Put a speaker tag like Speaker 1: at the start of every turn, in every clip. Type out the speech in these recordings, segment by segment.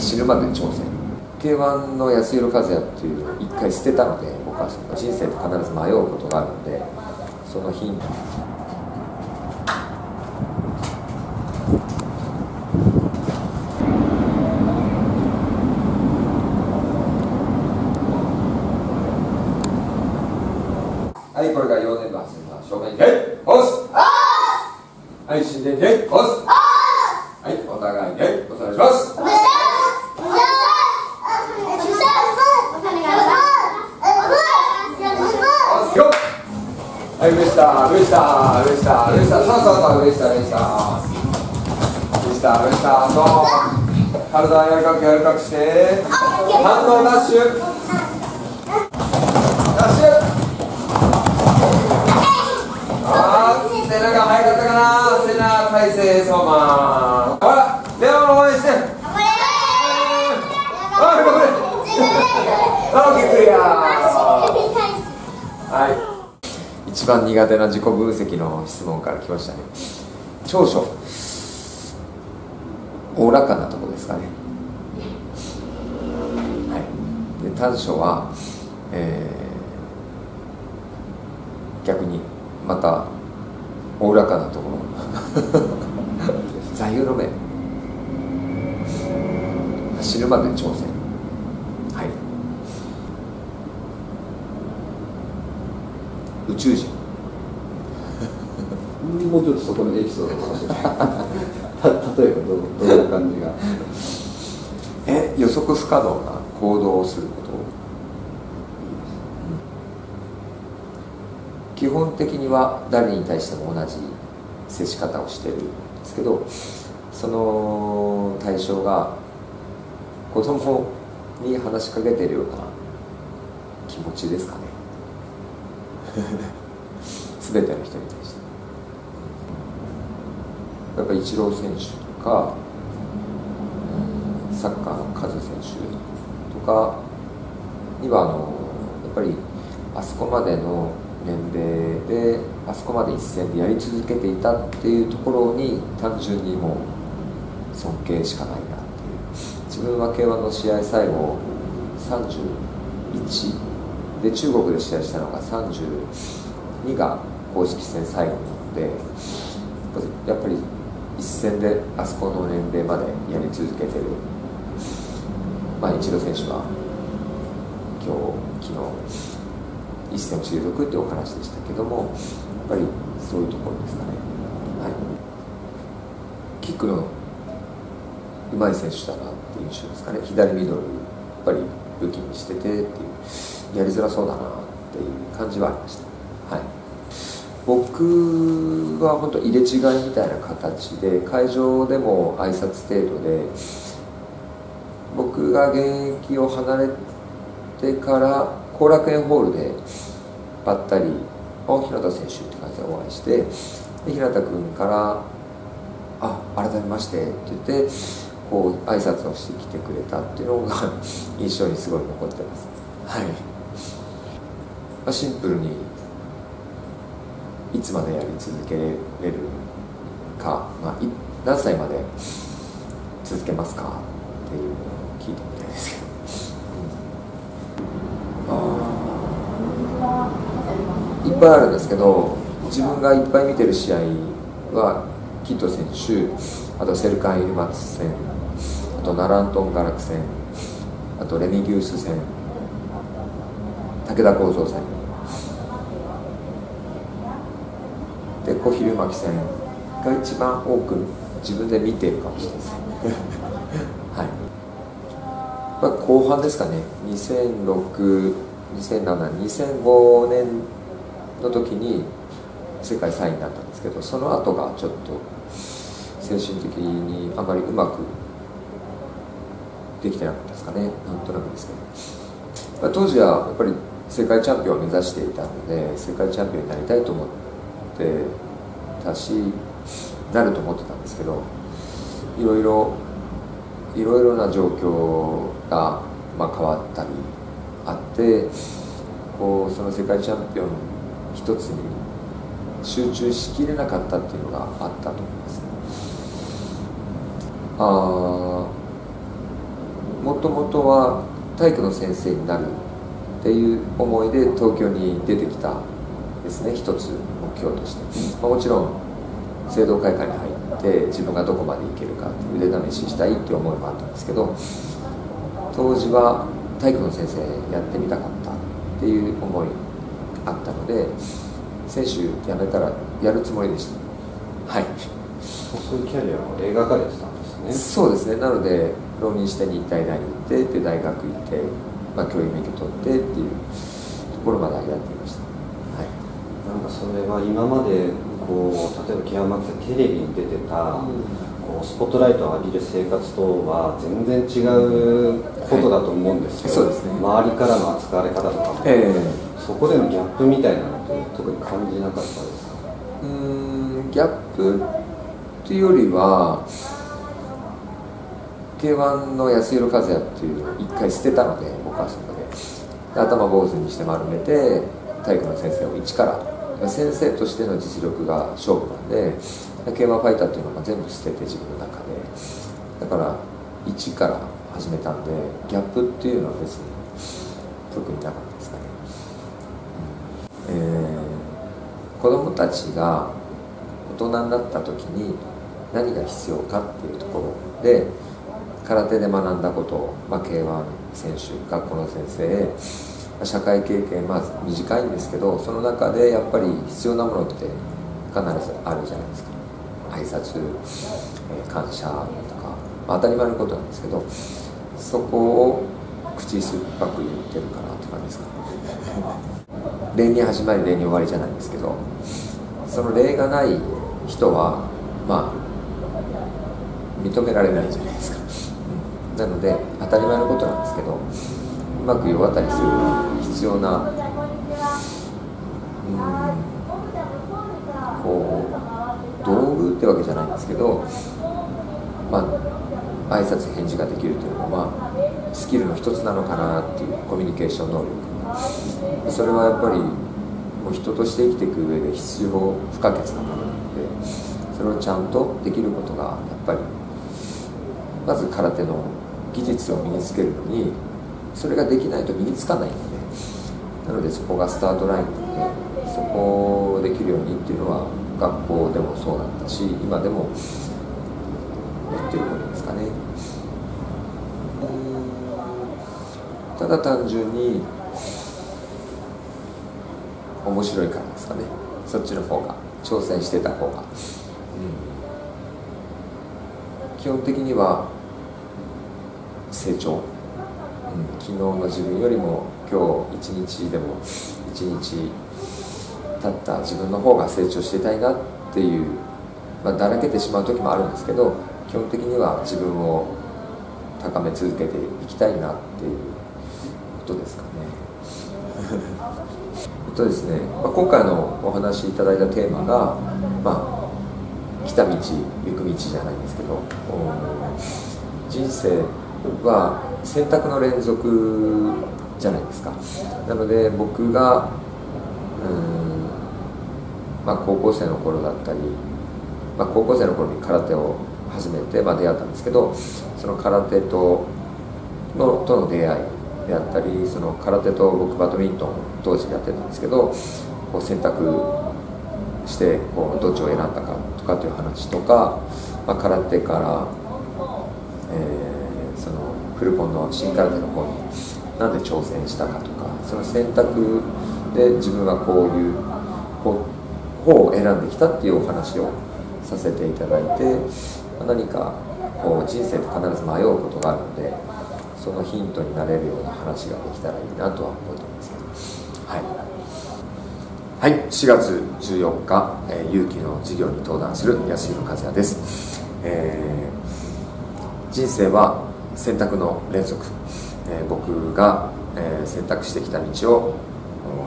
Speaker 1: 死ぬまで挑戦。K1 の安弘和也っていうのを一回捨てたので僕はその人生って必ず迷うことがあるのでそのヒントはいこれが4年番センター正面で押すはい死んでで押すはいお互いでお願いしますよっはい上下上下上下そうそうそう上下上下上下上下そう体柔らかく柔らかくして反応ダッシュダッシュあ背中早かったかな背中体勢相馬一番苦手な自己分析の質問から来ましたね。長所。おおらかなところですかね。はい。で短所は、えー逆にまたおおらかなところ。座右の銘。死ぬまで挑戦はい宇宙人。
Speaker 2: もうちょっとそこのエピソードを教えて。た例えばどうどういう感じが？
Speaker 1: え予測不可能な行動をすること？基本的には誰に対しても同じ接し方をしてるんですけどその対象が子供に話しかけてるような気持ちですかね 全ての人に対して。やっぱイチロー選手とかサッカーのカズ選手とかにはあのやっぱりあそこまでの年齢であそこまで一戦でやり続けていたっていうところに単純にもう尊敬しかないなっていう。自分は K1 の試合最後31で中国で試合したのが32が公式戦最後なのでやっぱり一戦であそこの年齢までやり続けてる。まあ一郎選手は今日昨日一戦を退くってお話でしたけどもやっぱりそういうところですかね、はい、キックのうまい選手だなっていう印象ですかね。左ミドルやっぱり武器にしててっていう。やりづらそうだなっていう感じはありました。はい。僕は本当入れ違いみたいな形で会場でも挨拶程度で僕が現役を離れてから後楽園ホールでばったり「あ日向選手」って感じでお会いしてで日向君から「あ改めまして」って言ってこう挨拶をしてきてくれたっていうのが 印象にすごい残ってます。はい、まあ、シンプルにいつまでやり続けれるか、まあ、い何歳まで続けますかっていうのを聞いてみたいですけど、いっぱいあるんですけど自分がいっぱい見てる試合はキッド選手あとセルカン・イルマツ戦あとナラントン・ガラク戦あとレミギュース戦武田幸三戦小比留巻戦が一番多く自分で見てるかもしれないですはい、まあ、後半ですかね。2006 2007 2005年の時に世界3位になったんですけどその後がちょっと精神的にあまりうまくできてなかったですかね。なんとなくですけど、まあ、当時はやっぱり世界チャンピオンを目指していたので世界チャンピオンになりたいと思ってたしなると思ってたんですけどいろいろいろいろな状況が、まあ、変わったりあってこうその世界チャンピオン一つに集中しきれなかったっていうのがあったと思いますあもともとは体育の先生になるっていう思いで東京に出てきたですね一つ目標として、まあ、もちろん聖堂会館に入って自分がどこまでいけるかって腕試ししたいっていう思いもあったんですけど当時は体育の先生やってみたかったっていう思いあったので選手辞めたらやるつもりでした。はい。
Speaker 2: そういうキャリアを描かれてたんですね。
Speaker 1: そうですね。なので浪人して日体大に行ってで大学行って、まあ、教員免許取ってっていうところまでやっていました。はい
Speaker 2: なんかそれは今までこう例えば木山さんテレビに出てた、こうスポットライトを浴びる生活とは全然違うことだと思うんですけど、
Speaker 1: はい。そうですね。
Speaker 2: 周りからの扱われ方とかも、
Speaker 1: え
Speaker 2: そこでのギャップみたいなのって特に感じなかったですか？
Speaker 1: うーんギャップっていうよりは k 1の安弘和也っていうのを一回捨てたので僕はそこでで頭坊主にして丸めて体育の先生を一から先生としての実力が勝負なんで k 1ファイターっていうのを全部捨てて自分の中で。だから一から始めたんでギャップっていうのは別に特になかったですかね、えー子供たちが大人になった時に何が必要かっていうところで空手で学んだことを、まあ、k 1選手学校の先生まあ社会経験まず短いんですけどその中でやっぱり必要なものって必ずあるじゃないですか。挨拶、え感謝とか、まあ、当たり前のことなんですけどそこを口酸っぱく言ってるかなって感じですか。礼に始まり礼に終わりじゃないんですけどその礼がない人はまあ認められないじゃないですか、うん。なので当たり前のことなんですけどまく世渡りする必要なうんこう道具ってわけじゃないんですけどまあ挨拶返事ができるというのは、スキルの一つなのかなっていうコミュニケーション能力。それはやっぱりもう人として生きていく上で必要不可欠なものなのでそれをちゃんとできることがやっぱりまず空手の技術を身につけるのにそれができないと身につかないのでなのでそこがスタートラインなのでそこをできるようにっていうのは学校でもそうだったし今でもやってることですかね。ただ単純に面白いからですかね。そっちの方が挑戦してた方が、うん。基本的には成長、昨日の自分よりも今日一日でも一日経った自分の方が成長してたいなっていう、まあ、だらけてしまう時もあるんですけど基本的には自分を高め続けていきたいなっていうことですかね。えっとですね、まあ、今回のお話しいただいたテーマが、まあ、来た道行く道じゃないんですけどお人生は選択の連続じゃないですか。なので僕がうん、まあ、高校生の頃だったり、まあ、高校生の頃に空手を始めて、まあ、出会ったんですけどその空手とのとの出会いであったりその空手と僕バドミントン当時やってたんですけどこう選択してこうどっちを選んだかとかっていう話とか、まあ、空手から、フルポンの新空手の方になんで挑戦したかとかその選択で自分はこういう方を選んできたっていうお話をさせていただいて何かこう人生って必ず迷うことがあるのでそのヒントになれるような話ができたらいいなとは思ってますけど。はい、はい、4月14日、えー、勇気の授業に登壇する安弘和也です、えー人生は選択の連続、えー僕が、えー選択してきた道を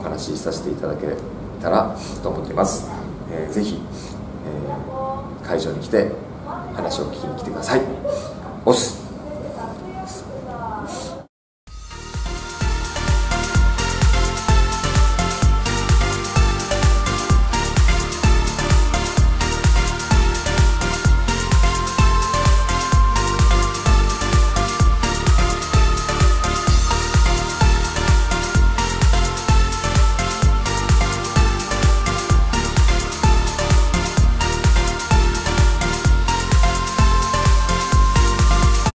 Speaker 1: お話しさせていただけたらと思っています、えーぜひ、えー会場に来て話を聞きに来てください。押す。